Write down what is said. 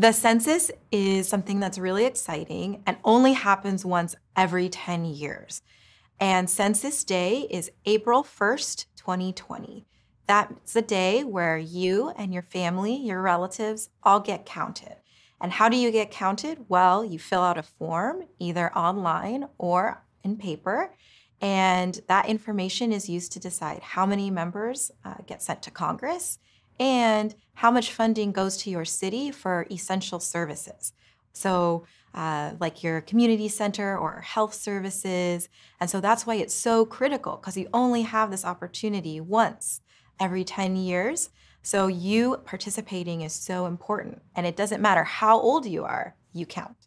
The census is something that's really exciting and only happens once every 10 years. And Census Day is April 1st, 2020. That's the day where you and your family, your relatives, all get counted. And how do you get counted? Well, you fill out a form, either online or in paper, and that information is used to decide how many members uh, get sent to Congress and how much funding goes to your city for essential services. So, uh, like your community center or health services. And so that's why it's so critical because you only have this opportunity once every 10 years. So, you participating is so important. And it doesn't matter how old you are, you count.